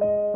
you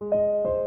you